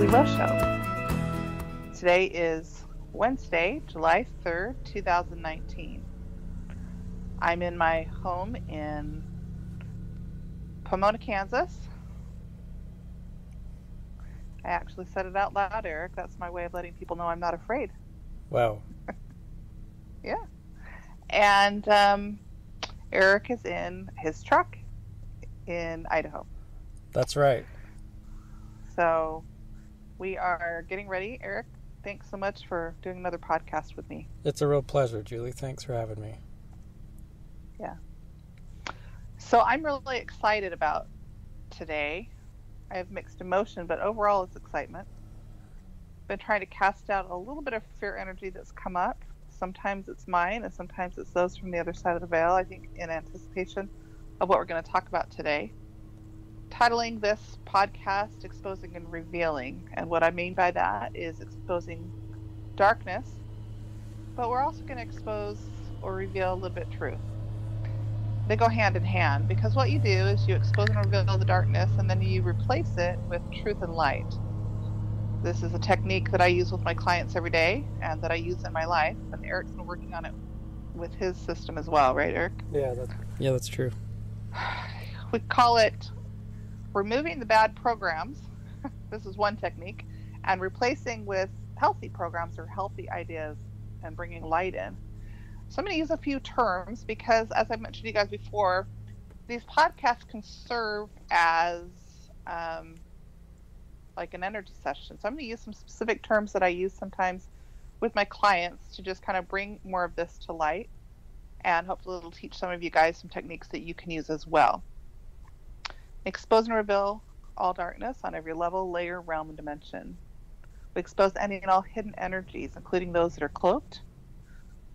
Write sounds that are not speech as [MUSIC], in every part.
Julie Rowe Show. Today is Wednesday, July 3rd, 2019. I'm in my home in Pomona, Kansas. I actually said it out loud, Eric. That's my way of letting people know I'm not afraid. Wow. [LAUGHS] yeah. And um, Eric is in his truck in Idaho. That's right. So we are getting ready. Eric, thanks so much for doing another podcast with me. It's a real pleasure, Julie. Thanks for having me. Yeah. So I'm really excited about today. I have mixed emotion, but overall it's excitement. Been trying to cast out a little bit of fear energy that's come up. Sometimes it's mine, and sometimes it's those from the other side of the veil. I think in anticipation of what we're going to talk about today. Titling this podcast "Exposing and Revealing," and what I mean by that is exposing darkness, but we're also going to expose or reveal a little bit truth they go hand in hand because what you do is you expose and reveal the darkness and then you replace it with truth and light. This is a technique that I use with my clients every day and that I use in my life. And Eric's been working on it with his system as well, right, Eric? Yeah, that's yeah, that's true. [SIGHS] We call it removing the bad programs. [LAUGHS] this is one technique, and replacing with healthy programs or healthy ideas and bringing light in. So I'm going to use a few terms because, as I mentioned to you guys before, these podcasts can serve as um, like an energy session. So I'm going to use some specific terms that I use sometimes with my clients to just kind of bring more of this to light. And hopefully, it'll teach some of you guys some techniques that you can use as well. Expose and reveal all darkness on every level, layer, realm, and dimension. We expose any and all hidden energies, including those that are cloaked,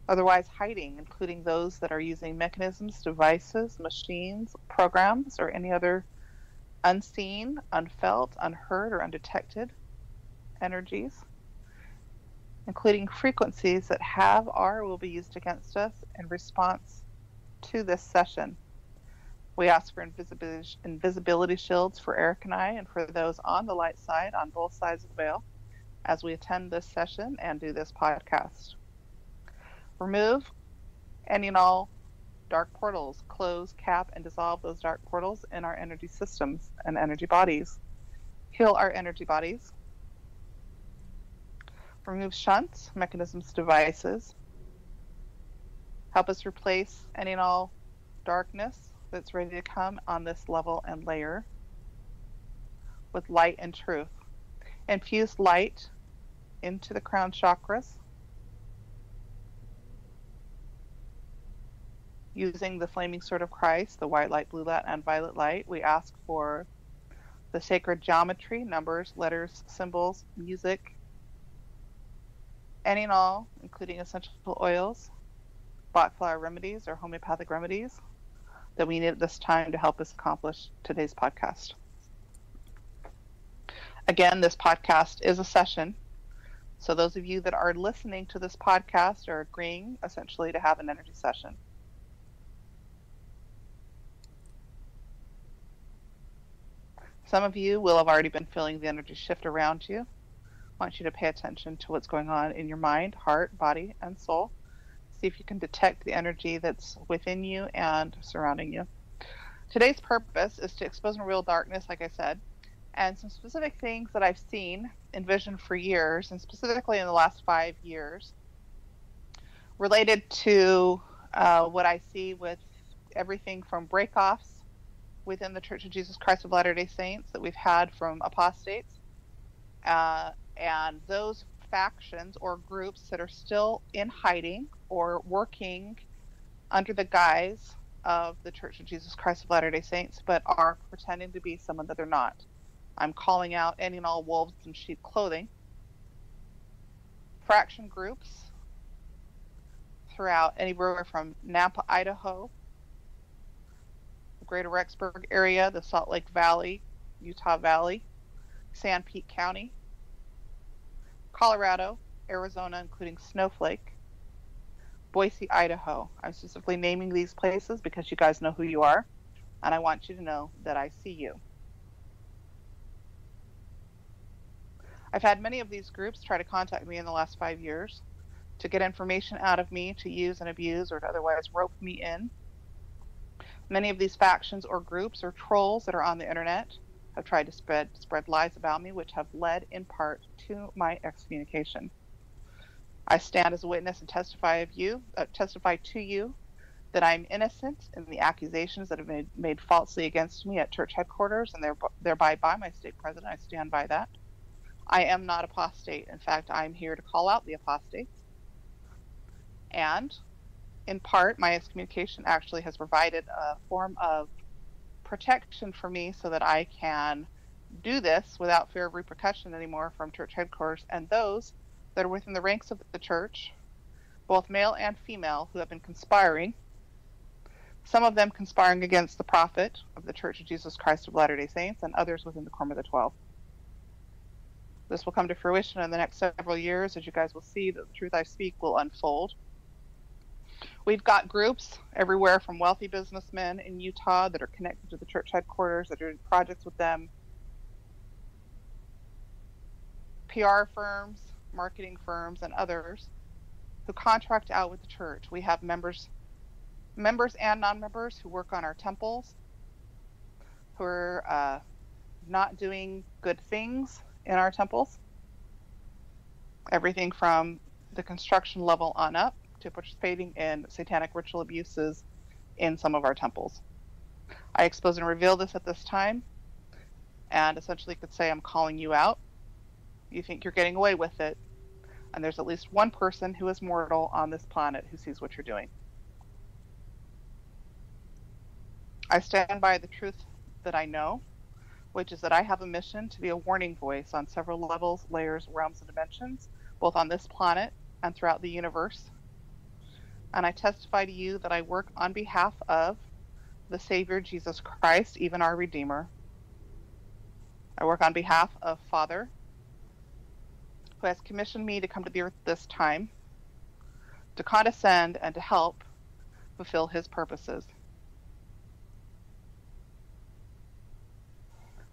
otherwise hiding, including those that are using mechanisms, devices, machines, programs, or any other unseen, unfelt, unheard, or undetected energies, including frequencies that have or will be used against us in response to this session. We ask for invisibility, invisibility shields for Eric and I, and for those on the light side on both sides of the veil as we attend this session and do this podcast. Remove any and all dark portals, close, cap, and dissolve those dark portals in our energy systems and energy bodies. Heal our energy bodies. Remove shunts, mechanisms, devices. Help us replace any and all darkness that's ready to come on this level and layer with light and truth. Infuse light into the crown chakras using the flaming sword of Christ, the white light, blue light, and violet light, we ask for the sacred geometry, numbers, letters, symbols, music, any and all, including essential oils, Bach flower remedies, or homeopathic remedies that we need at this time to help us accomplish today's podcast. Again, this podcast is a session. So, those of you that are listening to this podcast are agreeing essentially to have an energy session. Some of you will have already been feeling the energy shift around you. I want you to pay attention to what's going on in your mind, heart, body, and soul. See if you can detect the energy that's within you and surrounding you. Today's purpose is to expose real darkness, like I said, and some specific things that I've seen in vision for years, and specifically in the last five years, related to uh, what I see with everything from breakoffs within the Church of Jesus Christ of Latter day Saints that we've had from apostates. Uh, and those factions or groups that are still in hiding or working under the guise of the Church of Jesus Christ of Latter day Saints, but are pretending to be someone that they're not. I'm calling out any and all wolves in sheep clothing. Fraction groups throughout anywhere from Nampa, Idaho, greater Rexburg area, the Salt Lake Valley, Utah Valley, Sanpete County, Colorado, Arizona, including Snowflake, Boise, Idaho. I'm specifically naming these places because you guys know who you are, and I want you to know that I see you. I've had many of these groups try to contact me in the last five years to get information out of me to use and abuse or to otherwise rope me in. Many of these factions or groups or trolls that are on the internet have tried to spread spread lies about me, which have led in part to my excommunication. I stand as a witness and testify of you, uh, testify to you, that I'm innocent in the accusations that have been made, falsely against me at church headquarters and thereby by my stake president. I stand by that. I am not apostate. In fact, I'm here to call out the apostates. And in part, my excommunication actually has provided a form of protection for me so that I can do this without fear of repercussion anymore from church headquarters and those that are within the ranks of the church, both male and female, who have been conspiring, some of them conspiring against the prophet of the Church of Jesus Christ of Latter day Saints, and others within the Quorum of the Twelve. This will come to fruition in the next several years, as you guys will see that the truth I speak will unfold. We've got groups everywhere from wealthy businessmen in Utah that are connected to the church headquarters that are doing projects with them, PR firms, marketing firms, and others who contract out with the church. We have members, members and non-members who work on our temples, who are uh, not doing good things in our temples. Everything from the construction level on up to participating in satanic ritual abuses in some of our temples. I expose and reveal this at this time, and essentially could say I'm calling you out. You think you're getting away with it, and there's at least one person who is mortal on this planet who sees what you're doing. I stand by the truth that I know, which is that I have a mission to be a warning voice on several levels, layers, realms, and dimensions, both on this planet and throughout the universe. And I testify to you that I work on behalf of the Savior Jesus Christ, even our Redeemer. I work on behalf of Father, who has commissioned me to come to the earth this time to condescend and to help fulfill his purposes.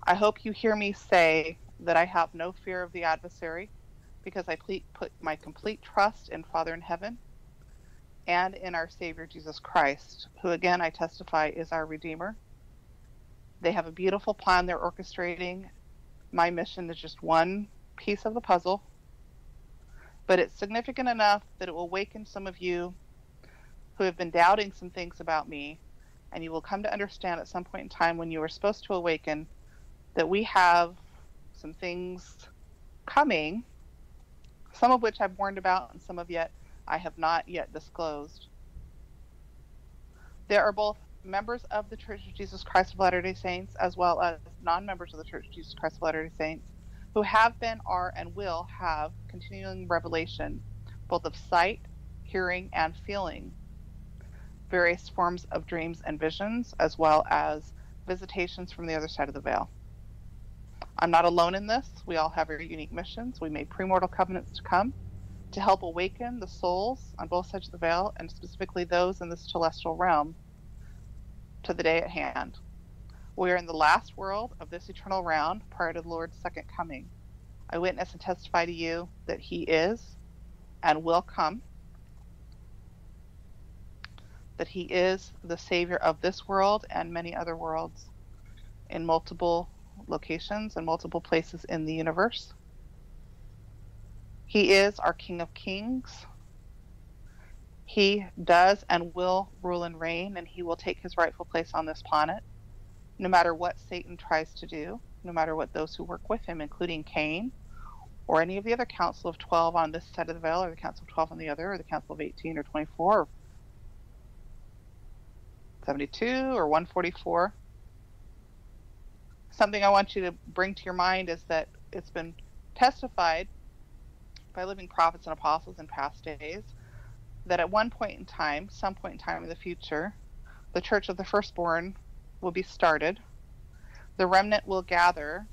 I hope you hear me say that I have no fear of the adversary because I put my complete trust in Father in heaven and in our Savior Jesus Christ, who again I testify is our Redeemer. They have a beautiful plan they're orchestrating. My mission is just one piece of the puzzle but it's significant enough that it will awaken some of you who have been doubting some things about me, and you will come to understand at some point in time when you are supposed to awaken that we have some things coming, some of which I've warned about, and some of yet I have not yet disclosed. There are both members of the Church of Jesus Christ of Latter day Saints as well as non members of the Church of Jesus Christ of Latter day Saints who have been, are, and will have continuing revelation, both of sight, hearing, and feeling, various forms of dreams and visions, as well as visitations from the other side of the veil. I'm not alone in this. We all have our unique missions. We made premortal covenants to come to help awaken the souls on both sides of the veil, and specifically those in this telestial realm, to the day at hand. We are in the last world of this eternal round prior to the Lord's second coming. I witness and testify to you that He is and will come, that He is the Savior of this world and many other worlds in multiple locations and multiple places in the universe. He is our King of Kings. He does and will rule and reign, and He will take His rightful place on this planet no matter what Satan tries to do, no matter what those who work with him, including Cain, or any of the other Council of 12 on this side of the veil, or the Council of 12 on the other, or the Council of 18 or 24, or 72 or 144. Something I want you to bring to your mind is that it's been testified by living prophets and apostles in past days that at one point in time, some point in time in the future, the Church of the Firstborn will be started. The remnant will gather,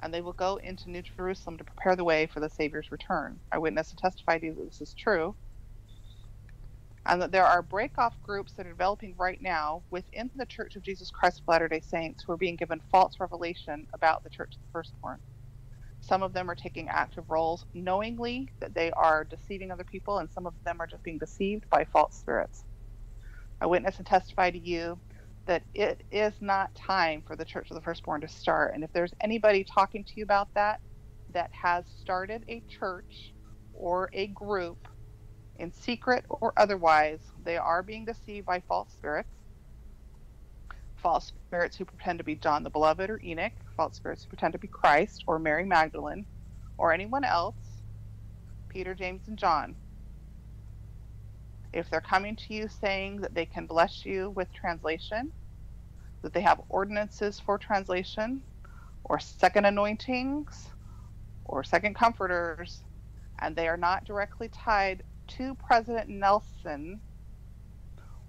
and they will go into New Jerusalem to prepare the way for the Savior's return. I witness and testify to you that this is true. And that there are break-off groups that are developing right now within the Church of Jesus Christ of Latter day Saints who are being given false revelation about the Church of the Firstborn. Some of them are taking active roles knowingly that they are deceiving other people, and some of them are just being deceived by false spirits. I witness and testify to you that it is not time for the Church of the Firstborn to start. And if there's anybody talking to you about that, that has started a church or a group in secret or otherwise, they are being deceived by false spirits. False spirits who pretend to be John the Beloved or Enoch, false spirits who pretend to be Christ or Mary Magdalene or anyone else, Peter, James, and John. If they're coming to you saying that they can bless you with translation, that they have ordinances for translation, or second anointings, or second comforters, and they are not directly tied to President Nelson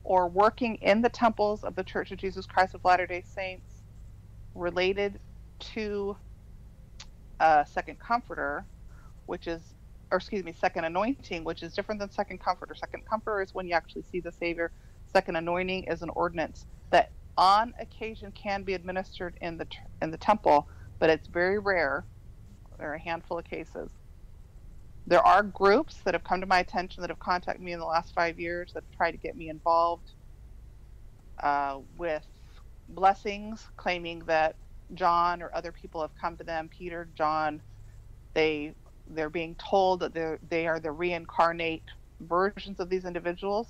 or working in the temples of the Church of Jesus Christ of Latter day Saints related to a Second Comforter, which is, or excuse me, Second Anointing, which is different than Second Comforter. Second Comforter is when you actually see the Savior. Second Anointing is an ordinance that on occasion can be administered in the in the temple, but it's very rare. There are a handful of cases. There are groups that have come to my attention that have contacted me in the last five years that have tried to get me involved uh, with blessings, claiming that John or other people have come to them. Peter, John, they they're being told that they they are the reincarnate versions of these individuals.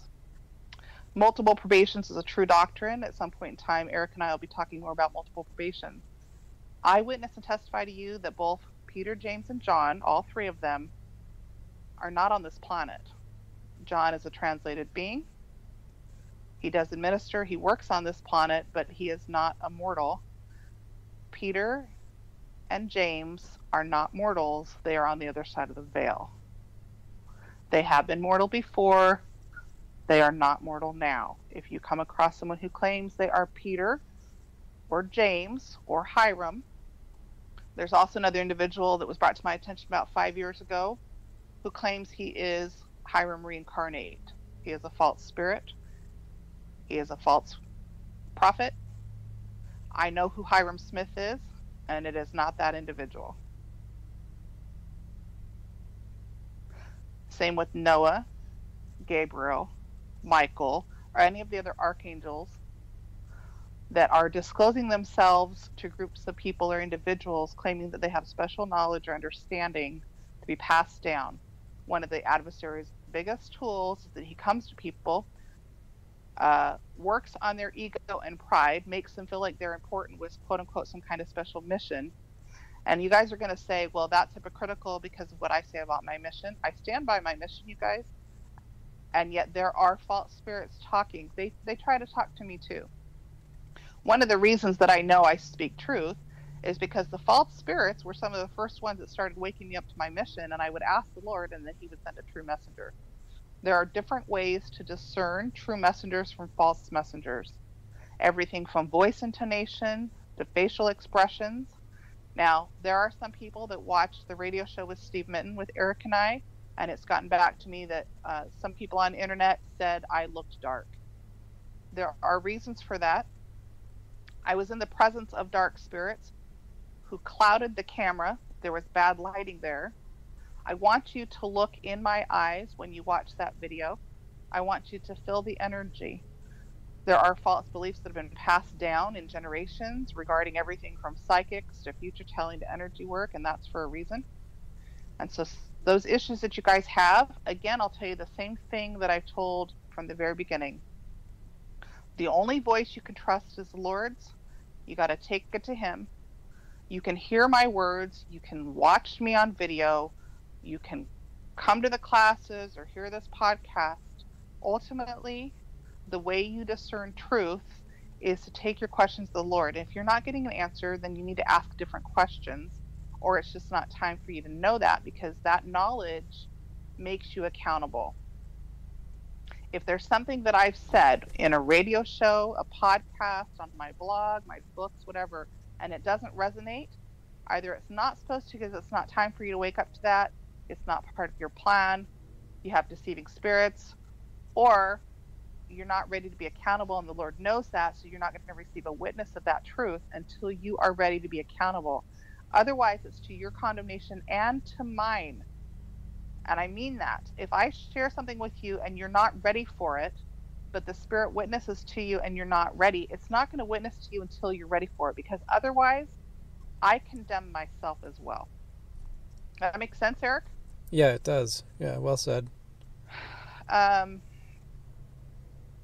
Multiple probations is a true doctrine. At some point in time, Eric and I will be talking more about multiple probations. I witness and testify to you that both Peter, James, and John, all three of them, are not on this planet. John is a translated being. He does administer, he works on this planet, but he is not a mortal. Peter and James are not mortals, they are on the other side of the veil. They have been mortal before, they are not mortal now. If you come across someone who claims they are Peter or James or Hyrum, there's also another individual that was brought to my attention about five years ago who claims he is Hyrum reincarnate. He is a false spirit. He is a false prophet. I know who Hyrum Smith is, and it is not that individual. Same with Noah, Gabriel, Michael, or any of the other archangels that are disclosing themselves to groups of people or individuals claiming that they have special knowledge or understanding to be passed down. One of the adversary's biggest tools is that he comes to people, uh, works on their ego and pride, makes them feel like they're important with quote unquote some kind of special mission. And you guys are going to say, well, that's hypocritical because of what I say about my mission. I stand by my mission, you guys. And yet there are false spirits talking. They, they try to talk to me too one of the reasons that I know I speak truth is because the false spirits were some of the first ones that started waking me up to my mission, and I would ask the Lord, and then He would send a true messenger. There are different ways to discern true messengers from false messengers. Everything from voice intonation to facial expressions. Now, there are some people that watch the radio show with Steve Mitten with Eric and I, and it's gotten back to me that uh, some people on internet said I looked dark. There are reasons for that. I was in the presence of dark spirits who clouded the camera. There was bad lighting there. I want you to look in my eyes when you watch that video. I want you to feel the energy. There are false beliefs that have been passed down in generations regarding everything from psychics to future telling to energy work, and that's for a reason. And so, those issues that you guys have, again, I'll tell you the same thing that I've told from the very beginning. The only voice you can trust is the Lord's. You got to take it to Him. You can hear my words. You can watch me on video. You can come to the classes or hear this podcast. Ultimately, the way you discern truth is to take your questions to the Lord. If you're not getting an answer, then you need to ask different questions, or it's just not time for you to know that because that knowledge makes you accountable if there's something that I've said in a radio show, a podcast, on my blog, my books, whatever, and it doesn't resonate, either it's not supposed to because it's not time for you to wake up to that, it's not part of your plan, you have deceiving spirits, or you're not ready to be accountable and the Lord knows that, so you're not going to receive a witness of that truth until you are ready to be accountable. Otherwise, it's to your condemnation and to mine. And I mean that. If I share something with you and you're not ready for it, but the Spirit witnesses to you and you're not ready, it's not going to witness to you until you're ready for it because otherwise, I condemn myself as well. That makes sense, Eric? Yeah, it does. Yeah, well said. Um,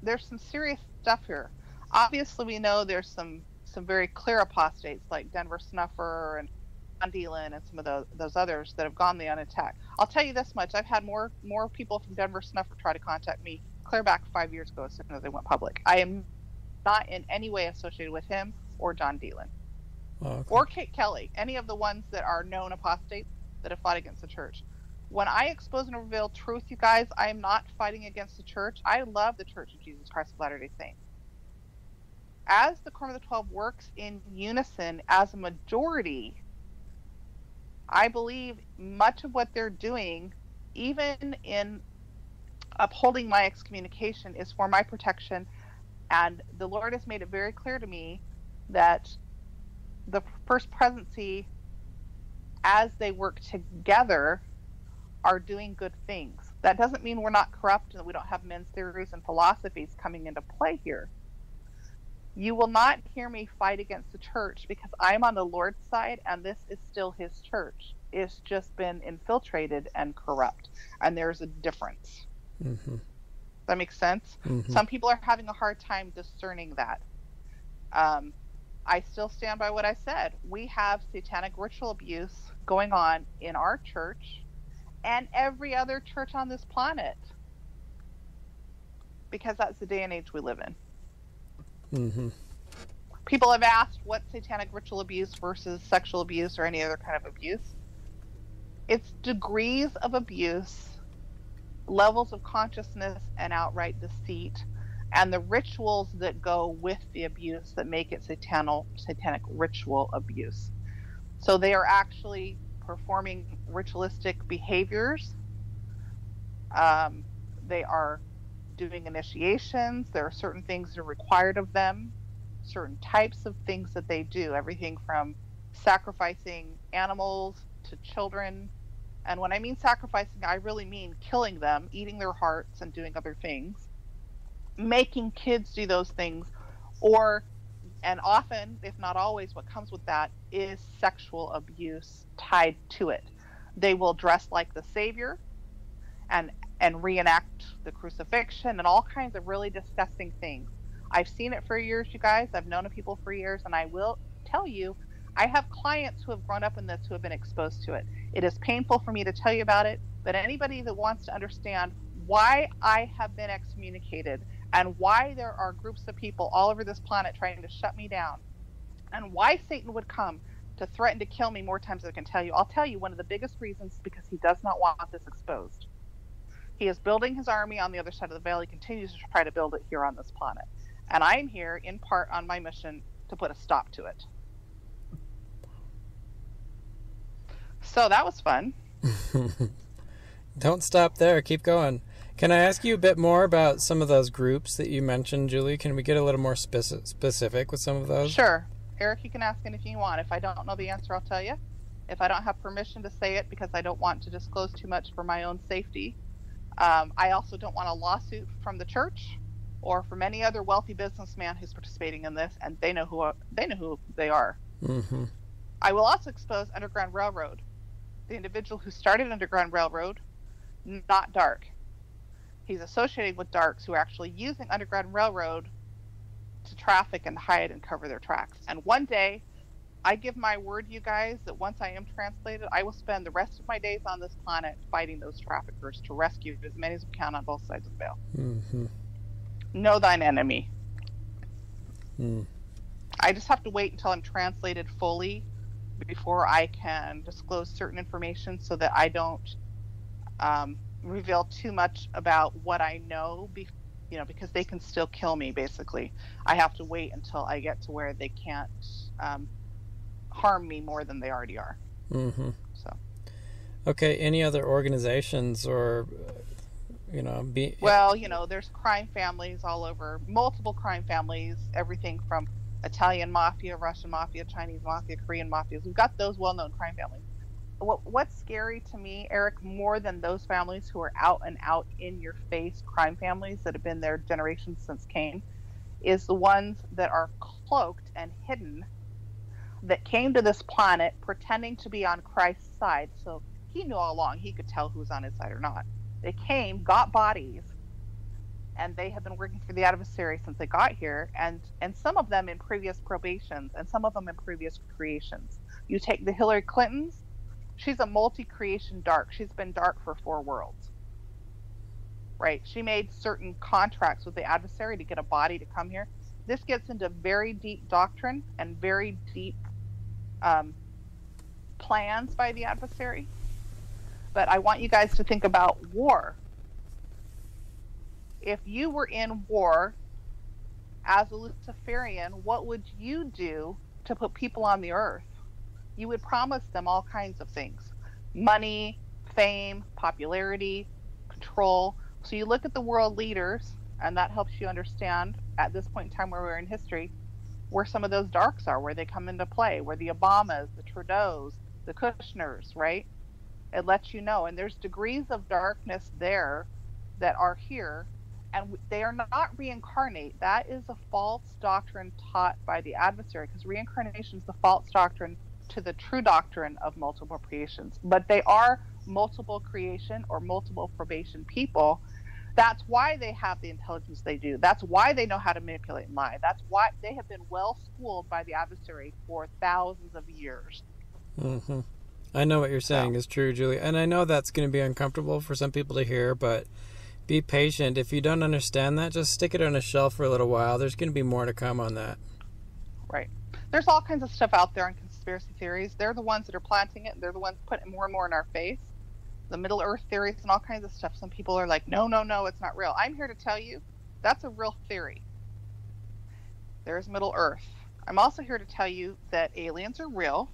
there's some serious stuff here. Obviously, we know there's some some very clear apostates like Denver Snuffer and John Dehlin and some of those those others that have gone the unattack. I'll tell you this much: I've had more more people from Denver Snuffer try to contact me clear back five years ago as soon as they went public. I am not in any way associated with him or John Dehlin Oh, okay. or Kate Kelly, any of the ones that are known apostates that have fought against the church. When I expose and reveal truth, you guys, I am not fighting against the church. I love the Church of Jesus Christ of Latter day Saints. As the Quorum of the Twelve works in unison as a majority, I believe much of what they're doing, even in upholding my excommunication, is for my protection. And the Lord has made it very clear to me that the first presidency as they work together are doing good things that doesn't mean we're not corrupt and we don't have men's theories and philosophies coming into play here you will not hear me fight against the church because i'm on the lord's side and this is still his church it's just been infiltrated and corrupt and there's a difference Mm-hmm. that makes sense Mm-hmm. some people are having a hard time discerning that. Um, I still stand by what I said. We have satanic ritual abuse going on in our church and every other church on this planet because that's the day and age we live in. Mm-hmm. People have asked what satanic ritual abuse versus sexual abuse or any other kind of abuse. It's degrees of abuse, levels of consciousness, and outright deceit, and the rituals that go with the abuse that make it satanic, satanic ritual abuse. So they are actually performing ritualistic behaviors. Um, they are doing initiations. There are certain things that are required of them, certain types of things that they do, everything from sacrificing animals to children. And when I mean sacrificing, I really mean killing them, eating their hearts, and doing other things. Making kids do those things, or, and often, if not always, what comes with that is sexual abuse tied to it. They will dress like the Savior and and reenact the crucifixion and all kinds of really disgusting things. I've seen it for years, you guys. I've known people for years, and I will tell you, I have clients who have grown up in this who have been exposed to it. It is painful for me to tell you about it, but anybody that wants to understand why I have been excommunicated and why there are groups of people all over this planet trying to shut me down and why Satan would come to threaten to kill me more times than I can tell you, I'll tell you one of the biggest reasons is because he does not want this exposed. He is building his army on the other side of the veil. He continues to try to build it here on this planet. And I am here in part on my mission to put a stop to it. So that was fun. [LAUGHS] Don't stop there. Keep going. Can I ask you a bit more about some of those groups that you mentioned, Julie? Can we get a little more speci- specific with some of those? Sure. Eric, you can ask anything you want. If I don't know the answer, I'll tell you. If I don't have permission to say it because I don't want to disclose too much for my own safety, um, I also don't want a lawsuit from the church or from any other wealthy businessman who's participating in this, and they know who they know who they are. Mm-hmm. I will also expose Underground Railroad, the individual who started Underground Railroad, not Dark. He's associated with Darks who are actually using Underground Railroad to traffic and hide and cover their tracks. And one day, I give my word, you guys, that once I am translated, I will spend the rest of my days on this planet fighting those traffickers to rescue as many as we can on both sides of the veil. Mm-hmm. Know thine enemy. Mm. I just have to wait until I'm translated fully before I can disclose certain information so that I don't um, reveal too much about what I know, be- you know, because they can still kill me. Basically, I have to wait until I get to where they can't um, harm me more than they already are. Mm-hmm. So, Okay. Any other organizations or, you know, be well, you know, there's crime families all over, multiple crime families, everything from Italian mafia, Russian mafia, Chinese mafia, Korean mafias. We've got those well-known crime families. What, what's scary to me, Eric, more than those families who are out and out in your face crime families that have been there generations since Cain, is the ones that are cloaked and hidden that came to this planet pretending to be on Christ's side. So he knew all along he could tell who was on his side or not. They came, got bodies, and they have been working for the adversary since they got here, and and some of them in previous probations, and some of them in previous creations. You take the Hillary Clintons, she's a multi-creation dark. She's been dark for four worlds. Right? She made certain contracts with the adversary to get a body to come here. This gets into very deep doctrine and very deep um, plans by the adversary. But I want you guys to think about war if you were in war as a Luciferian, what would you do to put people on the earth? You would promise them all kinds of things money, fame, popularity, control. So you look at the world leaders, and that helps you understand at this point in time where we're in history where some of those darks are, where they come into play, where the Obamas, the Trudeaus, the Kushners, right? It lets you know. And there's degrees of darkness there that are here and they are not reincarnate. That is a false doctrine taught by the adversary because reincarnation is the false doctrine to the true doctrine of multiple creations. But they are multiple creation or multiple probation people. That's why they have the intelligence they do. That's why they know how to manipulate and lie. That's why they have been well schooled by the adversary for thousands of years. Mm-hmm. I know what you're saying so. is true, Julie. And I know that's going to be uncomfortable for some people to hear, but be patient. If you don't understand that, just stick it on a shelf for a little while. There's going to be more to come on that. Right. There's all kinds of stuff out there on conspiracy theories. They're the ones that are planting it. They're the ones putting more and more in our face. The Middle Earth theories and all kinds of stuff. Some people are like, no, no, no, it's not real. I'm here to tell you that's a real theory. There's Middle Earth. I'm also here to tell you that aliens are real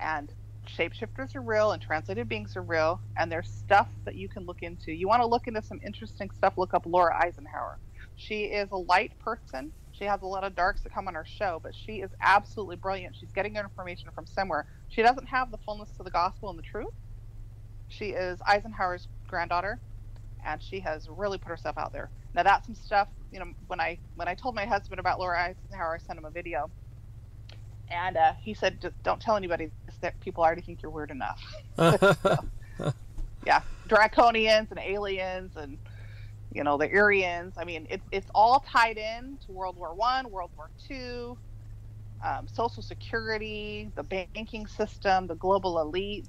and shapeshifters are real and translated beings are real, and there's stuff that you can look into. You want to look into some interesting stuff, look up Laura Eisenhower. She is a light person. She has a lot of darks that come on her show, but she is absolutely brilliant. She's getting her information from somewhere. She doesn't have the fullness of the gospel and the truth. She is Eisenhower's granddaughter, and she has really put herself out there. Now that's some stuff. You know, when I when I told my husband about Laura Eisenhower, I sent him a video and uh, he said, "Don't tell anybody that people already think you're weird enough." [LAUGHS] [LAUGHS] so, yeah, draconians and aliens and you know the Aryans. I mean, it's it's all tied in to World War One, World War Two, um, Social Security, the banking system, the global elites,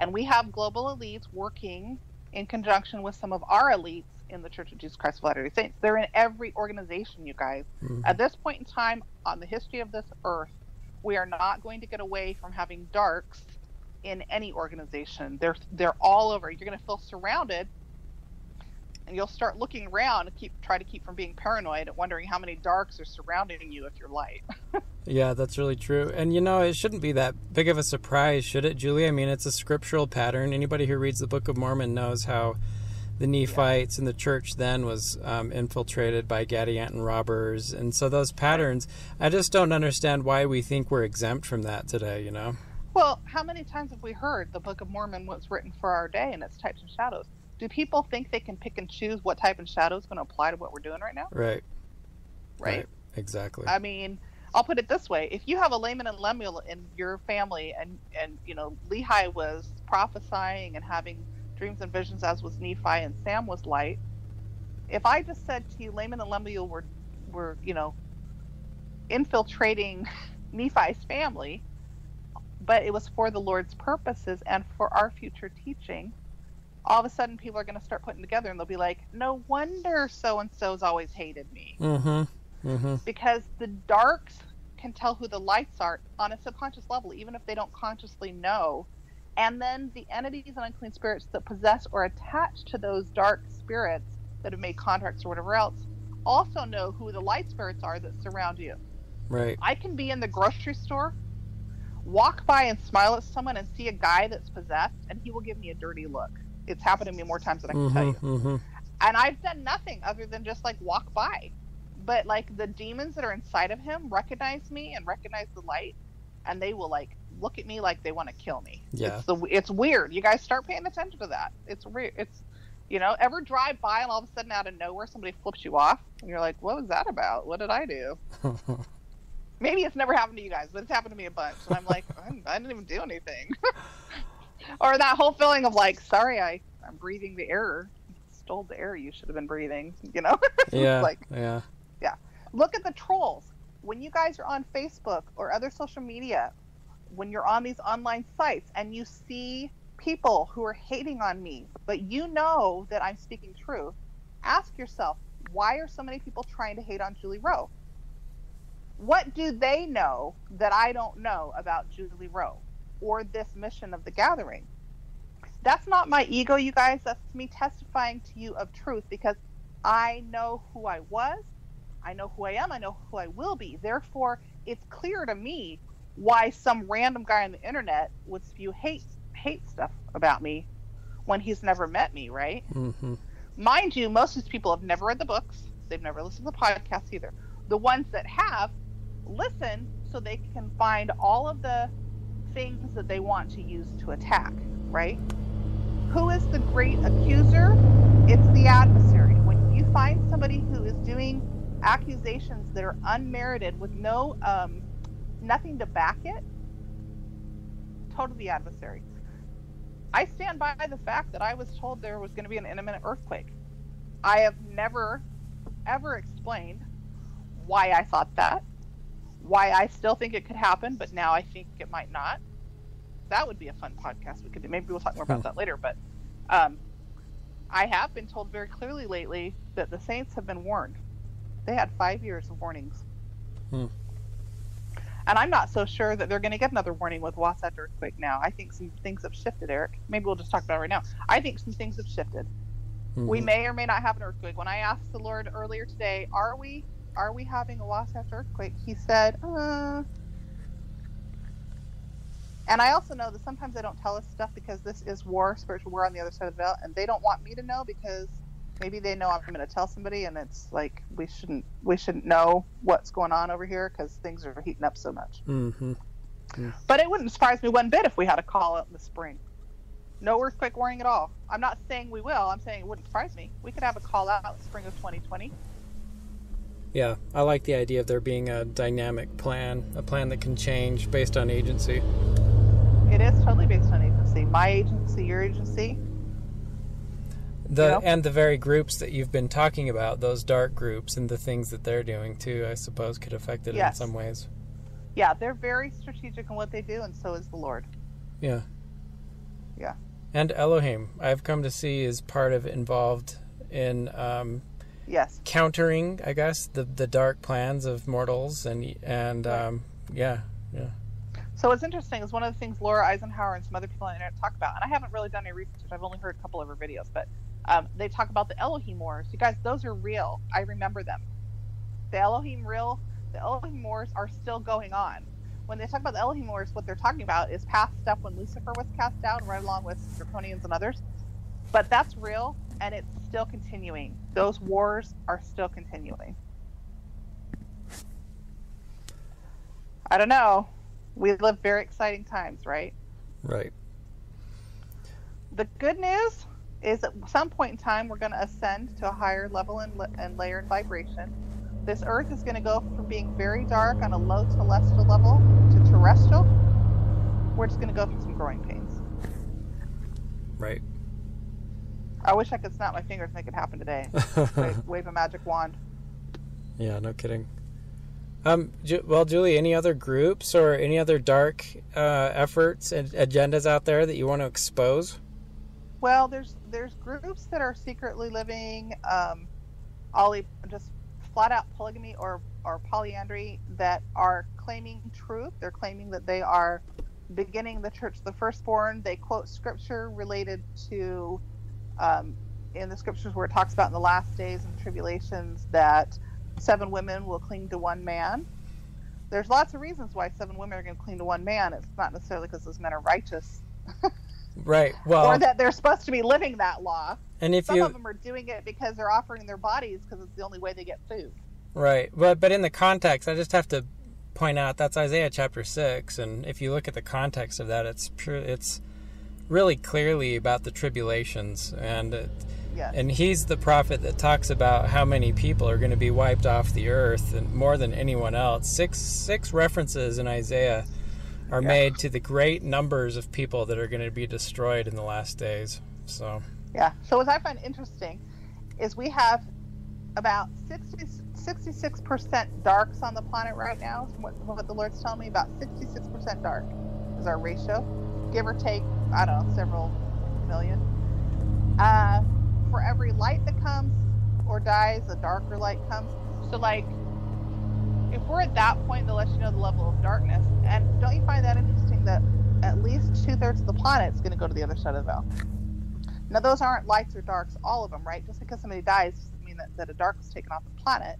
and we have global elites working in conjunction with some of our elites in the Church of Jesus Christ of Latter-day Saints. They're in every organization, you guys. Mm-hmm. At this point in time on the history of this earth, we are not going to get away from having darks in any organization. They're they're all over. You're going to feel surrounded, and you'll start looking around and keep try to keep from being paranoid and wondering how many darks are surrounding you if you're light. [LAUGHS] yeah, that's really true. And you know, it shouldn't be that big of a surprise, should it, Julie? I mean, it's a scriptural pattern. Anybody who reads the Book of Mormon knows how the Nephites yeah. and the church then was um, infiltrated by Gadianton robbers, and so those patterns. I just don't understand why we think we're exempt from that today. You know. Well, how many times have we heard the Book of Mormon was written for our day and its types and shadows? Do people think they can pick and choose what type of shadow is going to apply to what we're doing right now? Right. Right. right. Exactly. I mean, I'll put it this way: if you have a Laman and Lemuel in your family, and and you know Lehi was prophesying and having dreams and visions as was Nephi and Sam was light. If I just said to you, Laman and Lemuel were, were you know, infiltrating [LAUGHS] Nephi's family, but it was for the Lord's purposes and for our future teaching, all of a sudden people are going to start putting together and they'll be like, no wonder so and so's always hated me. Mm-hmm. Mm-hmm. Because the darks can tell who the lights are on a subconscious level, even if they don't consciously know and then the entities and unclean spirits that possess or attach to those dark spirits that have made contracts or whatever else also know who the light spirits are that surround you. Right. I can be in the grocery store, walk by and smile at someone and see a guy that's possessed, and he will give me a dirty look. It's happened to me more times than I can mm-hmm, tell you. Mm-hmm. And I've done nothing other than just like walk by. but like the demons that are inside of him recognize me and recognize the light, and they will like look at me like they want to kill me. Yeah. It's the it's weird. You guys start paying attention to that. It's weird. It's you know, ever drive by and all of a sudden out of nowhere somebody flips you off and you're like, What was that about? What did I do? [LAUGHS] Maybe it's never happened to you guys, but it's happened to me a bunch. And I'm like, I, I didn't even do anything. [LAUGHS] or that whole feeling of like, sorry, I, I'm breathing the air. Stole the air you should have been breathing, you know? [LAUGHS] yeah. like yeah. look at the trolls when you guys are on facebook or other social media when you're on these online sites and you see people who are hating on me but you know that i'm speaking truth ask yourself why are so many people trying to hate on julie rowe what do they know that i don't know about julie rowe or this mission of the gathering that's not my ego you guys that's me testifying to you of truth because i know who i was I know who I am. I know who I will be. Therefore, it's clear to me why some random guy on the internet would spew hate hate stuff about me when he's never met me, right? Mm-hmm. Mind you, most of these people have never read the books. They've never listened to the podcast either. The ones that have listen so they can find all of the things that they want to use to attack, right? Who is the great accuser? It's the adversary. When you find somebody who is doing accusations that are unmerited with no um, nothing to back it, totally adversary. I stand by the fact that I was told there was going to be an imminent earthquake. I have never, ever explained why I thought that, why I still think it could happen, but now I think it might not. That would be a fun podcast. We could do. Maybe we'll talk more about that later. But um, I have been told very clearly lately that the Saints have been warned. They had five years of warnings. Hmm. And I'm not so sure that they're going to get another warning with Wasatch earthquake now. I think some things have shifted, Eric. Maybe we'll just talk about it right now. I think some things have shifted. We Mhm. may or may not have an earthquake. When I asked the Lord earlier today, "Are we are we having a Wasatch earthquake?" He said, "Uh." And I also know that sometimes they don't tell us stuff because this is war, spiritual war on the other side of the veil, and they don't want me to know because maybe they know I'm going to tell somebody, and it's like we shouldn't we shouldn't know what's going on over here because things are heating up so much. Mhm. But it wouldn't surprise me one bit if we had a call out in the spring. No earthquake warning at all. I'm not saying we will. I'm saying it wouldn't surprise me. We could have a call out in the spring of 2020. Yeah, I like the idea of there being a dynamic plan, a plan that can change based on agency. It is totally based on agency. My agency, your agency. The Yeah. and the very groups that you've been talking about, those dark groups and the things that they're doing too, I suppose could affect it Yes. in some ways. Yeah, they're very strategic in what they do, and so is the Lord. Yeah. Yeah. And Elohim, I've come to see is part of involved in um, Yes. countering, I guess, the the dark plans of mortals and and um, yeah, yeah. So what's interesting is one of the things Laura Eisenhower and some other people on the internet talk about, and I haven't really done any research. I've only heard a couple of her videos, but um, they talk about the Elohim Wars. You guys, those are real. I remember them. The Elohim real. The Elohim Wars are still going on. When they talk about the Elohim Wars, what they're talking about is past stuff when Lucifer was cast down, right along with Draconians and others. But that's real, and it's still continuing. Those wars are still continuing. I don't know. We live very exciting times, right? Right. The good news is at some point in time, we're going to ascend to a higher level and, and layer and vibration. This earth is going to go from being very dark on a low telestial level to terrestrial. We're just going to go through some growing pains. Right. I wish I could snap my fingers and make it happen today. [LAUGHS] wave, wave a magic wand. yeah, no kidding. Um, Ju- well, Julie, any other groups or any other dark uh, efforts and agendas out there that you want to expose? Well, there's there's groups that are secretly living um, ollie just flat out polygamy or or polyandry that are claiming truth. They're claiming that they are beginning the church the firstborn. They quote scripture related to um, in the scriptures where it talks about in the last days and tribulations that seven women will cling to one man. There's lots of reasons why seven women are going to cling to one man. It's not necessarily because those men are righteous Right. Well, or that they're supposed to be living that law. and if Some you of them are doing it because they're offering their bodies because it's the only way they get food. Right, but but in the context, I just have to point out that's Isaiah chapter six, and if you look at the context of that, it's pure, it's really clearly about the tribulations, and it, Yes. and he's the prophet that talks about how many people are going to be wiped off the earth, and more than anyone else. Six six references in Isaiah are Yeah. made to the great numbers of people that are going to be destroyed in the last days. So Yeah. So what I find interesting is we have about 60, 66% darks on the planet right now. From what, what the Lord's telling me, about 66% dark is our ratio, give or take, I don't know, several million. Uh, for every light that comes or dies, a darker light comes. So, like, if we're at that point, they'll let you know the level of darkness. And don't you find that interesting that at least two thirds of the planet is going to go to the other side of the veil? Now, those aren't lights or darks, all of them, right? Just because somebody dies doesn't mean that, that a dark is taken off the planet.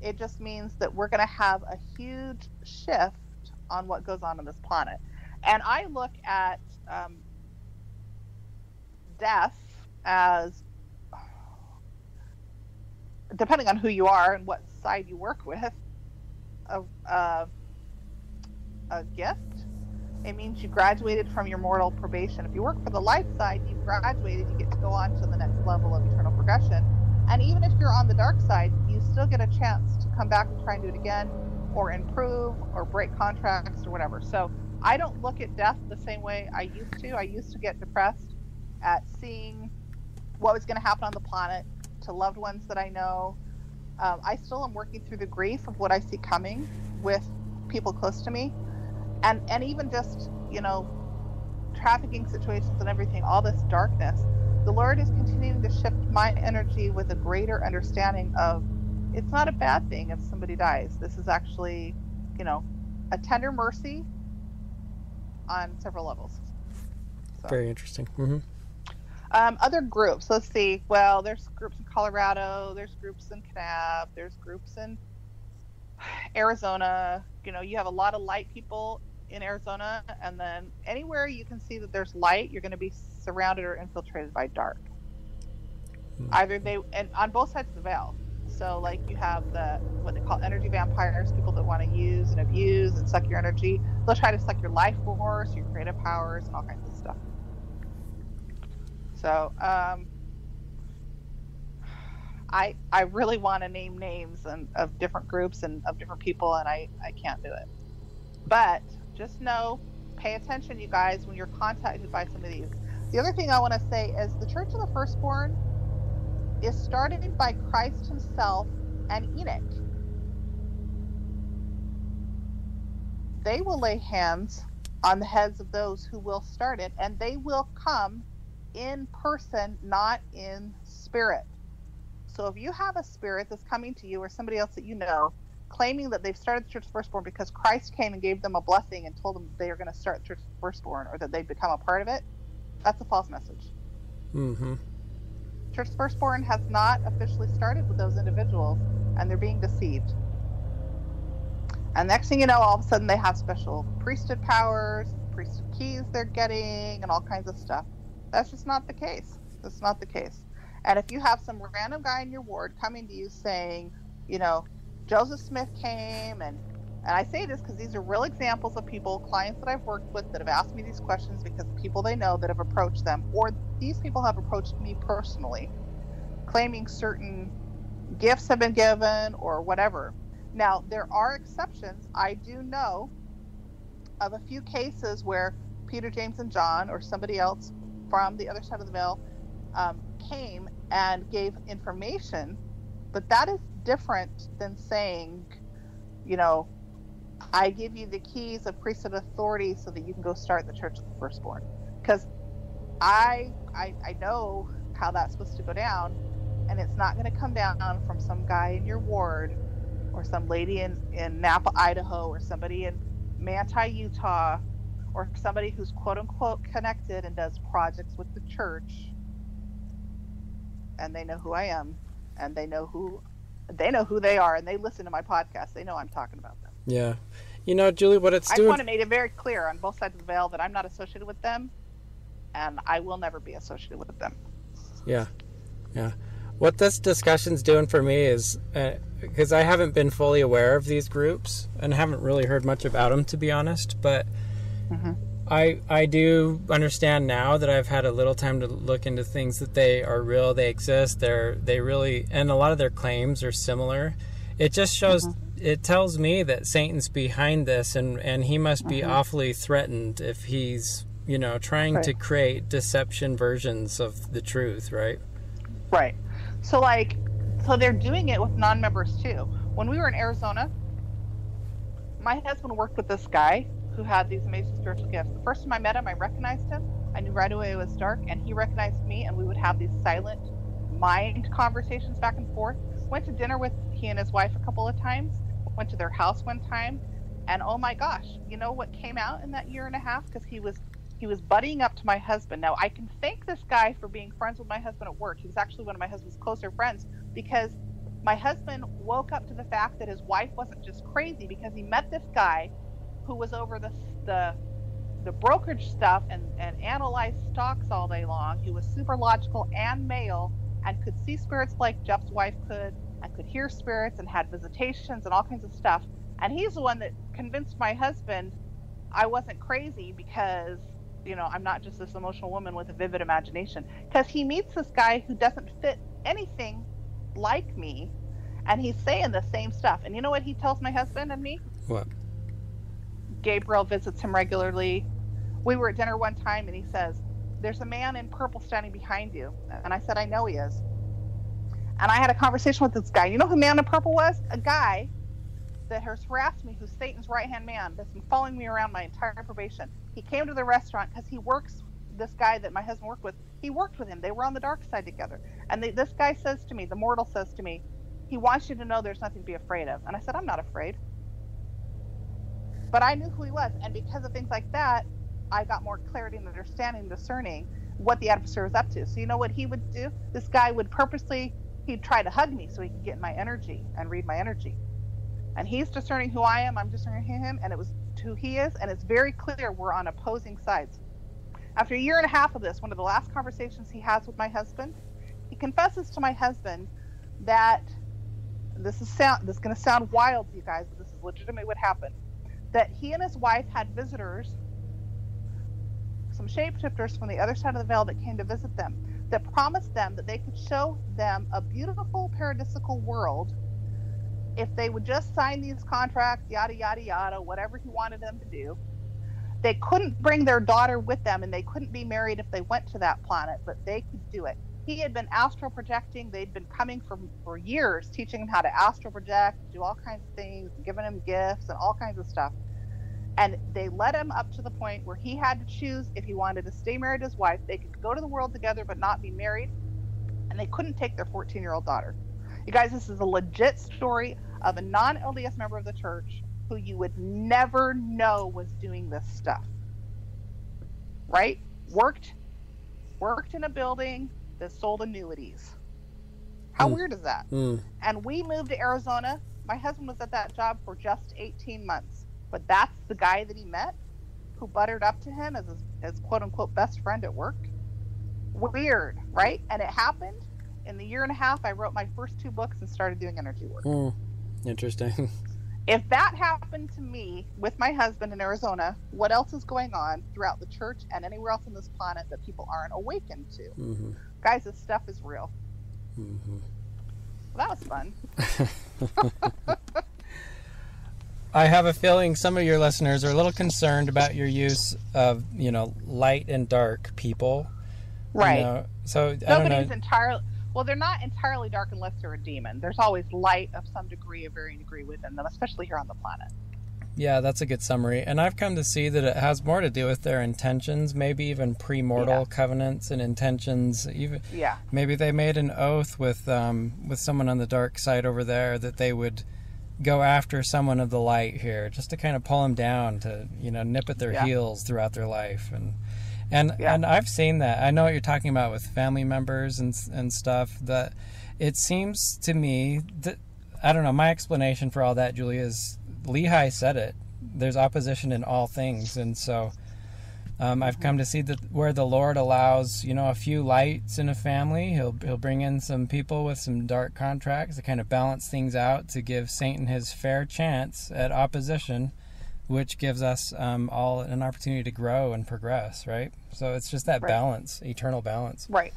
It just means that we're going to have a huge shift on what goes on on this planet. And I look at um, death as, depending on who you are and what side you work with, a, a, a gift it means you graduated from your mortal probation. If you work for the life side, you've graduated, you get to go on to the next level of eternal progression. And even if you're on the dark side, you still get a chance to come back and try and do it again, or improve, or break contracts, or whatever. So I don't look at death the same way I used to. I used to get depressed at seeing what was going to happen on the planet to loved ones that I know. Um, I still am working through the grief of what I see coming with people close to me and and even just you know trafficking situations and everything all this darkness the lord is continuing to shift my energy with a greater understanding of it's not a bad thing if somebody dies this is actually you know a tender mercy on several levels so. very interesting. hmm Um, other groups. Let's see. Well, there's groups in Colorado. There's groups in Kanab. There's groups in Arizona. You know, you have a lot of light people in Arizona, and then anywhere you can see that there's light, you're going to be surrounded or infiltrated by dark. Hmm. Either they and on both sides of the veil. So, like you have the what they call energy vampires, people that want to use and abuse and suck your energy. They'll try to suck your life force, your creative powers, and all kinds of stuff. So, um, I I really want to name names and of different groups and of different people, and I I can't do it. But just know, pay attention, you guys, when you're contacted by some of these. The other thing I want to say is the Church of the Firstborn is started by Christ Himself and Enoch. They will lay hands on the heads of those who will start it, and they will come in person, not in spirit. So if you have a spirit that's coming to you or somebody else that you know, claiming that they've started the Church Firstborn because Christ came and gave them a blessing and told them they are going to start Church Firstborn or that they've become a part of it, that's a false message. hmm of Firstborn has not officially started with those individuals, and they're being deceived. And next thing you know, all of a sudden they have special priesthood powers, priesthood keys they're getting, and all kinds of stuff. That's just not the case. That's not the case. And if you have some random guy in your ward coming to you saying, you know, Joseph Smith came and and I say this because these are real examples of people, clients that I've worked with that have asked me these questions because people they know that have approached them, or these people have approached me personally, claiming certain gifts have been given or whatever. Now, there are exceptions. I do know of a few cases where Peter, James, and John, or somebody else from the other side of the veil, um, came and gave information, but that is different than saying, you know, I give you the keys of priesthood authority so that you can go start the Church of the Firstborn. Because I, I I know how that's supposed to go down, and it's not going to come down from some guy in your ward, or some lady in in Nampa, Idaho, or somebody in Manti, Utah, or somebody who's quote unquote connected and does projects with the church, and they know who I am, and they know who they know who they are, and they listen to my podcast. They know I'm talking about them. Yeah. You know, Julie, what it's I doing. want to make it very clear on both sides of the veil that I'm not associated with them, and I will never be associated with them. Yeah, yeah. what this discussion's doing for me is because uh, I haven't been fully aware of these groups and haven't really heard much about them, to be honest. But mm-hmm. I I do understand now that I've had a little time to look into things that they are real, they exist, they're they really, and a lot of their claims are similar. It just shows. Mm-hmm. It tells me that Satan's behind this, and and he must be mm-hmm. awfully threatened if he's you know trying right. to create deception versions of the truth, right? Right. So like, so they're doing it with non-members too. When we were in Arizona, my husband worked with this guy who had these amazing spiritual gifts. The first time I met him, I recognized him. I knew right away it was dark, and he recognized me, and we would have these silent mind conversations back and forth. Went to dinner with he and his wife a couple of times. Went to their house one time, and oh my gosh, you know what came out in that year and a half? Because he was he was buddying up to my husband. Now, I can thank this guy for being friends with my husband at work. He was actually one of my husband's closer friends because my husband woke up to the fact that his wife wasn't just crazy because he met this guy who was over the the, the brokerage stuff and, and analyzed stocks all day long. He was super logical and male and could see spirits like Jeff's wife could and could hear spirits and had visitations and all kinds of stuff. And he's the one that convinced my husband I wasn't crazy because you know, I'm not just this emotional woman with a vivid imagination. Because he meets this guy who doesn't fit anything like me, and he's saying the same stuff. And you know what he tells my husband and me? What? Gabriel visits him regularly. We were at dinner one time, and he says, There's a man in purple standing behind you. And I said, I know he is. And I had a conversation with this guy. You know who Man in Purple was? A guy that has harassed me, who's Satan's right hand man, that's been following me around my entire probation. He came to the restaurant because he works. This guy that my husband worked with, he worked with him. They were on the dark side together. And they, this guy says to me, the mortal says to me, he wants you to know there's nothing to be afraid of. And I said, I'm not afraid. But I knew who he was, and because of things like that, I got more clarity and understanding, discerning what the adversary was up to. So you know what he would do? This guy would purposely he'd try to hug me so he could get my energy and read my energy and he's discerning who I am. I'm discerning him, and it was who he is, and it's very clear we're on opposing sides. After a year and a half of this, one of the last conversations he has with my husband, he confesses to my husband that this is sound this is going to sound wild to you guys, but this is legitimately what happened. That he and his wife had visitors, some shapeshifters from the other side of the veil that came to visit them, that promised them that they could show them a beautiful paradisical world if they would just sign these contracts, yada, yada, yada, whatever he wanted them to do. They couldn't bring their daughter with them and they couldn't be married if they went to that planet, but they could do it. He had been astral projecting. They'd been coming for, for years, teaching him how to astral project, do all kinds of things, giving him gifts and all kinds of stuff. And they led him up to the point where he had to choose if he wanted to stay married to his wife. They could go to the world together but not be married. And they couldn't take their 14 year old daughter. You guys, this is a legit story of a non LDS member of the church who you would never know was doing this stuff. Right? Worked worked in a building that sold annuities. How mm. weird is that? Mm. And we moved to Arizona. My husband was at that job for just 18 months. But that's the guy that he met who buttered up to him as his, his quote unquote best friend at work. Weird, right? And it happened in the year and a half I wrote my first two books and started doing energy work. Mm. Interesting. [LAUGHS] If that happened to me with my husband in Arizona, what else is going on throughout the church and anywhere else on this planet that people aren't awakened to? Mm-hmm. Guys, this stuff is real. Mm-hmm. Well, that was fun. [LAUGHS] [LAUGHS] I have a feeling some of your listeners are a little concerned about your use of, you know, light and dark people. Right. You know, so nobody's entirely well, they're not entirely dark unless they're a demon. There's always light of some degree, a varying degree within them, especially here on the planet. Yeah, that's a good summary. And I've come to see that it has more to do with their intentions, maybe even premortal yeah. covenants and intentions. Even yeah, maybe they made an oath with um, with someone on the dark side over there that they would go after someone of the light here, just to kind of pull them down, to you know nip at their yeah. heels throughout their life and and yeah. and I've seen that. I know what you're talking about with family members and and stuff. That it seems to me that I don't know. My explanation for all that, Julie, is Lehi said it. There's opposition in all things, and so Um, I've come to see that where the Lord allows, you know, a few lights in a family, he'll he'll bring in some people with some dark contracts to kind of balance things out to give Satan his fair chance at opposition, which gives us um, all an opportunity to grow and progress, right? So it's just that Right. balance, eternal balance. Right.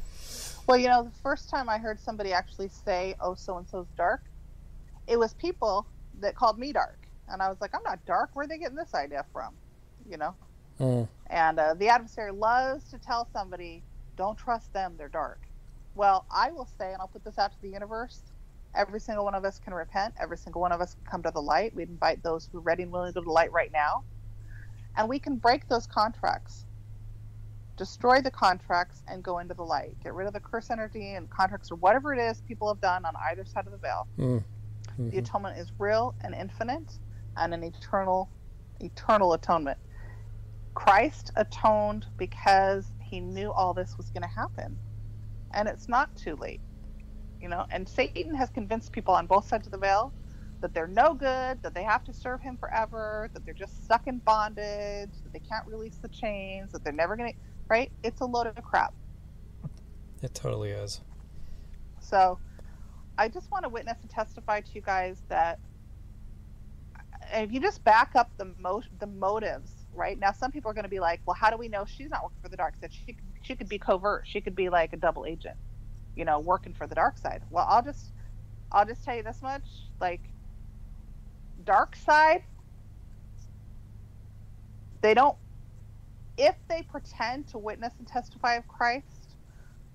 Well, you know, the first time I heard somebody actually say, "Oh, so and so's dark," it was people that called me dark, and I was like, "I'm not dark. Where are they getting this idea from?" You know. Mm. And uh, the adversary loves to tell somebody, "Don't trust them. They're dark." Well, I will say, and I'll put this out to the universe: every single one of us can repent. Every single one of us can come to the light. We invite those who are ready and willing to go to the light right now, and we can break those contracts destroy the contracts and go into the light. Get rid of the curse energy and contracts or whatever it is people have done on either side of the veil. Mm. The Mhm. atonement is real and infinite and an eternal eternal atonement. Christ atoned because he knew all this was going to happen. And it's not too late. You know, and Satan has convinced people on both sides of the veil that they're no good, that they have to serve him forever, that they're just stuck in bondage, that they can't release the chains, that they're never going to, right? It's a load of crap. It totally is. So I just want to witness and testify to you guys that if you just back up the mo- the motives, right? Now some people are going to be like, "Well, how do we know she's not working for the dark side? She she could be covert. She could be like a double agent, you know, working for the dark side." Well, I'll just I'll just tell you this much, like dark side they don't if they pretend to witness and testify of Christ,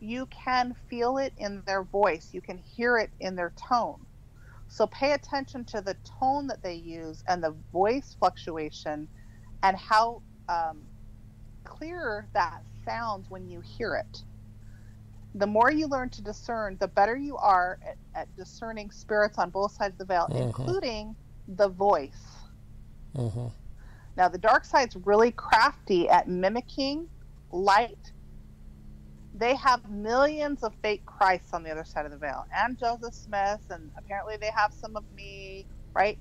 you can feel it in their voice. You can hear it in their tone. So pay attention to the tone that they use and the voice fluctuation and how um, clear that sounds when you hear it. The more you learn to discern, the better you are at, at discerning spirits on both sides of the veil, Mhm. including the voice. hmm Now, the dark side's really crafty at mimicking light. They have millions of fake Christs on the other side of the veil, and Joseph Smith, and apparently they have some of me, right?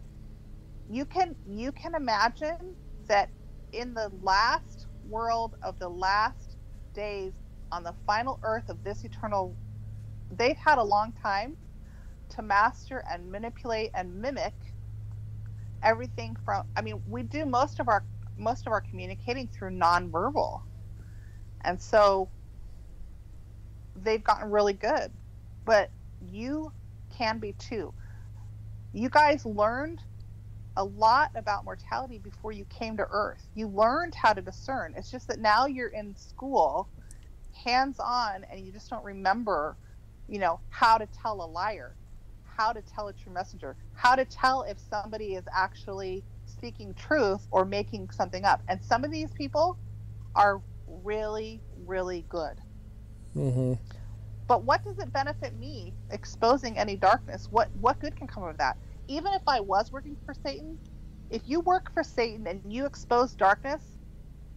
You can you can imagine that in the last world of the last days on the final earth of this eternal, they've had a long time to master and manipulate and mimic everything from i mean we do most of our most of our communicating through nonverbal. And so they've gotten really good. But you can be too. You guys learned a lot about mortality before you came to earth you learned how to discern it's just that now you're in school hands on and you just don't remember you know how to tell a liar how to tell a true messenger, how to tell if somebody is actually speaking truth or making something up. And some of these people are really, really good. Mm-hmm. But what does it benefit me exposing any darkness? What what good can come of that? Even if I was working for Satan, if you work for Satan and you expose darkness,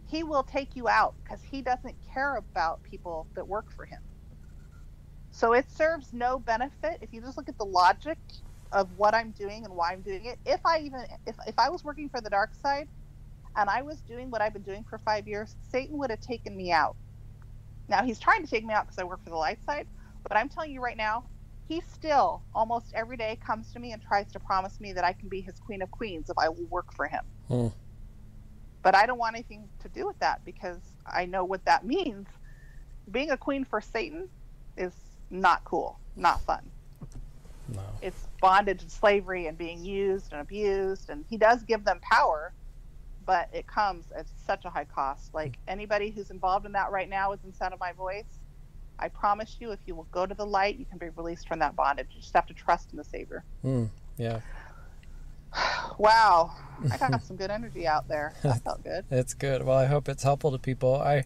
he will take you out because he doesn't care about people that work for him. So it serves no benefit if you just look at the logic of what I'm doing and why I'm doing it. If I even if if I was working for the dark side and I was doing what I've been doing for 5 years, Satan would have taken me out. Now he's trying to take me out because I work for the light side, but I'm telling you right now, he still almost every day comes to me and tries to promise me that I can be his queen of queens if I will work for him. Hmm. But I don't want anything to do with that because I know what that means. Being a queen for Satan is not cool, not fun. No. It's bondage and slavery and being used and abused. And he does give them power, but it comes at such a high cost. Like anybody who's involved in that right now is in sound of my voice. I promise you, if you will go to the light, you can be released from that bondage. You just have to trust in the Savior. Mm, yeah. [SIGHS] Wow, I [LAUGHS] got some good energy out there. That [LAUGHS] felt good. It's good. Well, I hope it's helpful to people. I,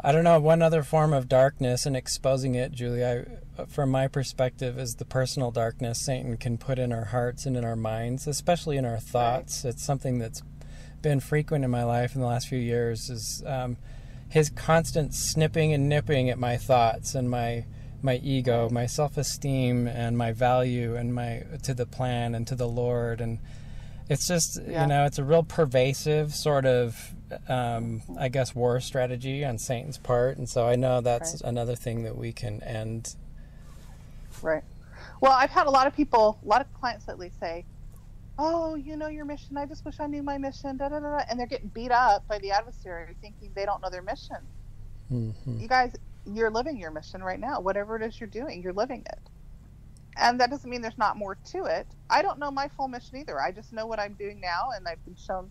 I don't know. One other form of darkness and exposing it, Julie, I, from my perspective, is the personal darkness Satan can put in our hearts and in our minds, especially in our thoughts. It's something that's been frequent in my life in the last few years. Is um, his constant snipping and nipping at my thoughts and my my ego, my self-esteem, and my value, and my to the plan and to the Lord and it's just yeah. you know it's a real pervasive sort of um, I guess war strategy on Satan's part, and so I know that's right. another thing that we can end. Right. Well, I've had a lot of people, a lot of clients lately say, "Oh, you know your mission. I just wish I knew my mission." Da da da, and they're getting beat up by the adversary, thinking they don't know their mission. Mm-hmm. You guys, you're living your mission right now. Whatever it is you're doing, you're living it and that doesn't mean there's not more to it. I don't know my full mission either. I just know what I'm doing now, and I've been shown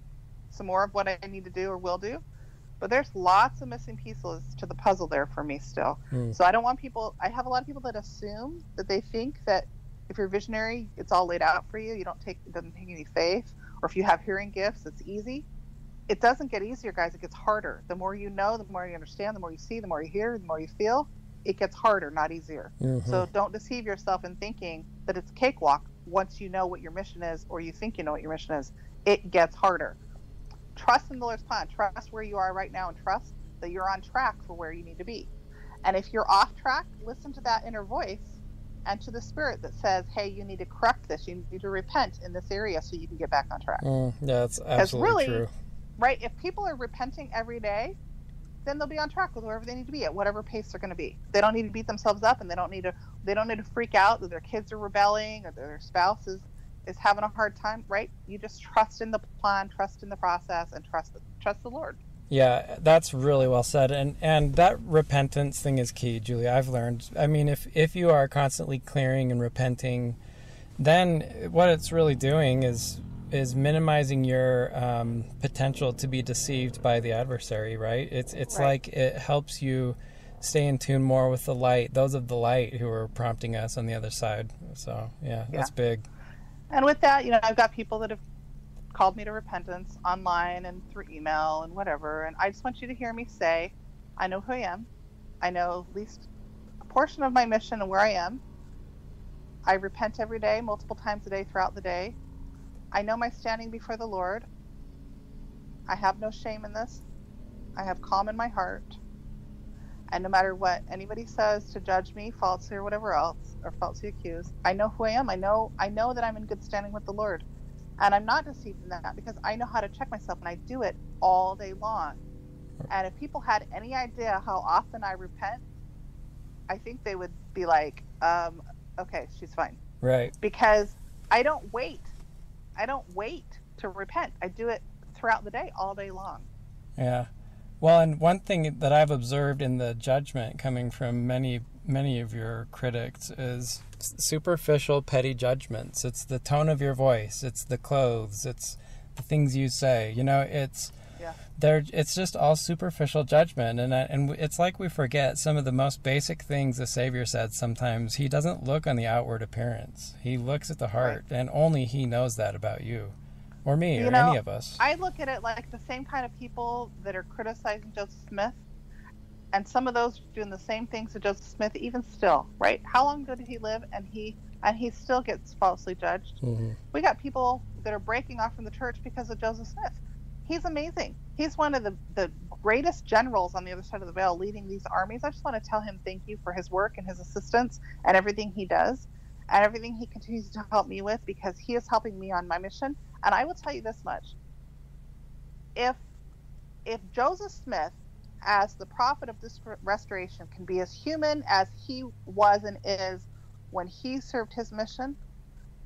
some more of what I need to do or will do. But there's lots of missing pieces to the puzzle there for me still. Mm. So I don't want people. I have a lot of people that assume that they think that if you're visionary, it's all laid out for you. You don't take it doesn't take any faith, or if you have hearing gifts, it's easy. It doesn't get easier, guys. It gets harder. The more you know, the more you understand, the more you see, the more you hear, the more you feel it gets harder, not easier. Mm-hmm. So don't deceive yourself in thinking that it's cakewalk once you know what your mission is or you think you know what your mission is. It gets harder. Trust in the Lord's plan. Trust where you are right now and trust that you're on track for where you need to be. And if you're off track, listen to that inner voice and to the spirit that says, hey, you need to correct this. You need to repent in this area so you can get back on track. Mm, yeah, that's absolutely really, true. Right? If people are repenting every day, then they'll be on track with wherever they need to be at whatever pace they're going to be. They don't need to beat themselves up, and they don't need to they don't need to freak out that their kids are rebelling or their spouse is is having a hard time. Right? You just trust in the plan, trust in the process, and trust trust the Lord. Yeah, that's really well said, and and that repentance thing is key, Julie. I've learned. I mean, if if you are constantly clearing and repenting, then what it's really doing is is minimizing your um, potential to be deceived by the adversary, right? It's it's right. like it helps you stay in tune more with the light, those of the light who are prompting us on the other side. So yeah, yeah. that's big. And with that, you know, I've got people that have called me to repentance online and through email and whatever, and I just want you to hear me say, I know who I am. I know at least a portion of my mission and where I am. I repent every day, multiple times a day throughout the day. I know my standing before the Lord. I have no shame in this. I have calm in my heart. And no matter what anybody says to judge me falsely or whatever else, or falsely accused, I know who I am. I know I know that I'm in good standing with the Lord. And I'm not deceived in that because I know how to check myself and I do it all day long. And if people had any idea how often I repent, I think they would be like, um, okay, she's fine. Right. Because I don't wait I don't wait to repent. I do it throughout the day, all day long. Yeah. Well, and one thing that I've observed in the judgment coming from many many of your critics is superficial petty judgments. It's the tone of your voice, it's the clothes, it's the things you say. You know, it's yeah. They're, it's just all superficial judgment, and and it's like we forget some of the most basic things the Savior said. Sometimes He doesn't look on the outward appearance; He looks at the heart, right. and only He knows that about you, or me, you or know, any of us. I look at it like the same kind of people that are criticizing Joseph Smith, and some of those doing the same things to Joseph Smith, even still, right? How long ago did he live? And he and he still gets falsely judged. Mm-hmm. We got people that are breaking off from the church because of Joseph Smith he's amazing. He's one of the, the greatest generals on the other side of the veil leading these armies. I just want to tell him thank you for his work and his assistance and everything he does and everything he continues to help me with because he is helping me on my mission. And I will tell you this much. If if Joseph Smith as the prophet of this restoration can be as human as he was and is when he served his mission,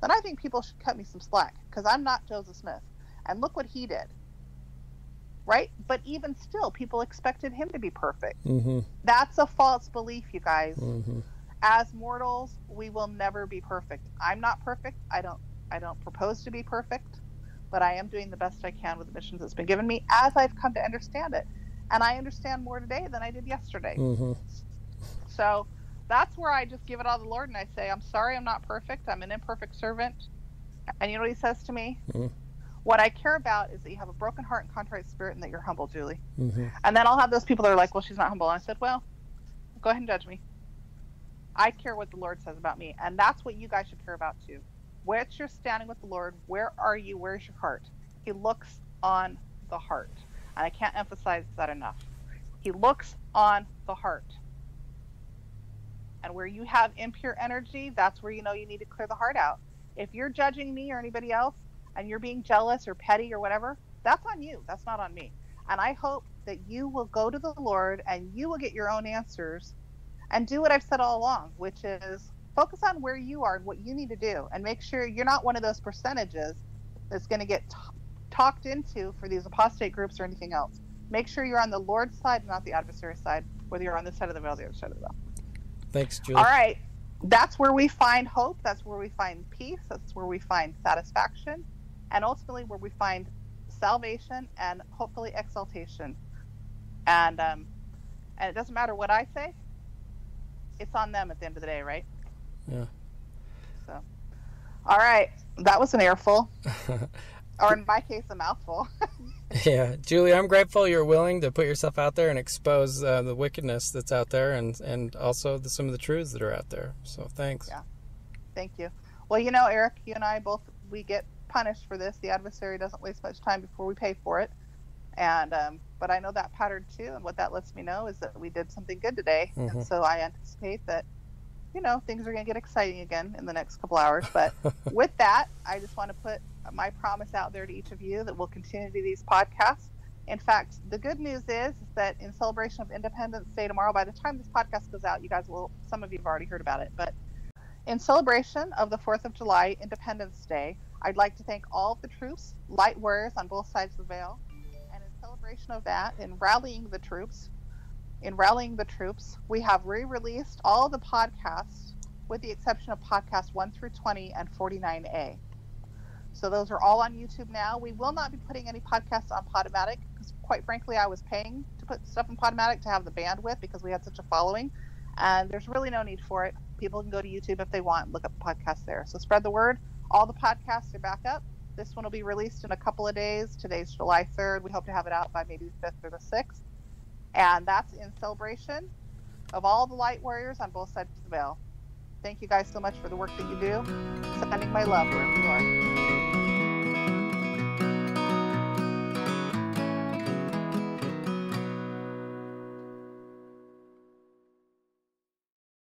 then I think people should cut me some slack because I'm not Joseph Smith. And look what he did right? But even still, people expected him to be perfect. Mm-hmm. That's a false belief, you guys. Mm-hmm. As mortals, we will never be perfect. I'm not perfect. I don't. I don't propose to be perfect, but I am doing the best I can with the missions that's been given me as I've come to understand it, and I understand more today than I did yesterday. Mm-hmm. So that's where I just give it all to the Lord and I say, I'm sorry, I'm not perfect. I'm an imperfect servant. And you know what He says to me? Mm-hmm. What I care about is that you have a broken heart and contrite spirit and that you're humble, Julie. Mm-hmm. And then I'll have those people that are like, well, she's not humble. And I said, well, go ahead and judge me. I care what the Lord says about me. And that's what you guys should care about too. What's your standing with the Lord? Where are you? Where's your heart? He looks on the heart. And I can't emphasize that enough. He looks on the heart. And where you have impure energy, that's where you know you need to clear the heart out. If you're judging me or anybody else, and you're being jealous or petty or whatever, that's on you. That's not on me. And I hope that you will go to the Lord and you will get your own answers and do what I've said all along, which is focus on where you are and what you need to do and make sure you're not one of those percentages that's going to get talked into for these apostate groups or anything else. Make sure you're on the Lord's side, not the adversary side, whether you're on this side of the veil or the other side of the veil. Thanks, Julie. All right. That's where we find hope. That's where we find peace. That's where we find satisfaction. And ultimately, where we find salvation and hopefully exaltation. And um, and it doesn't matter what I say. It's on them at the end of the day, right? Yeah. So, all right, that was an earful, [LAUGHS] or in my case, a mouthful. [LAUGHS] yeah, Julie, I'm grateful you're willing to put yourself out there and expose uh, the wickedness that's out there, and and also the, some of the truths that are out there. So thanks. Yeah. Thank you. Well, you know, Eric, you and I both we get punished for this. The adversary doesn't waste much time before we pay for it. And um, but I know that pattern too, and what that lets me know is that we did something good today, Mhm. and so I anticipate that, you know, things are going to get exciting again in the next couple hours. But [LAUGHS] with that, I just want to put my promise out there to each of you that we'll continue to do these podcasts. In fact, the good news is, that in celebration of Independence Day tomorrow, by the time this podcast goes out, you guys will, some of you have already heard about it, but in celebration of the 4th of July, Independence Day, I'd like to thank all of the troops, light warriors on both sides of the veil. And in celebration of that, in rallying the troops, in rallying the troops, we have re-released all the podcasts with the exception of podcast 1 through 20 and 49A. So those are all on YouTube now. We will not be putting any podcasts on Podomatic because, quite frankly, I was paying to put stuff in Podomatic to have the bandwidth because we had such a following, and there's really no need for it. People can go to YouTube if they want, look up podcasts there. So spread the word. All the podcasts are back up. This one will be released in a couple of days. Today's July 3rd. We hope to have it out by maybe the 5th or the 6th. And that's in celebration of all the light warriors on both sides of the veil. Thank you guys so much for the work that you do. Sending my love wherever you are.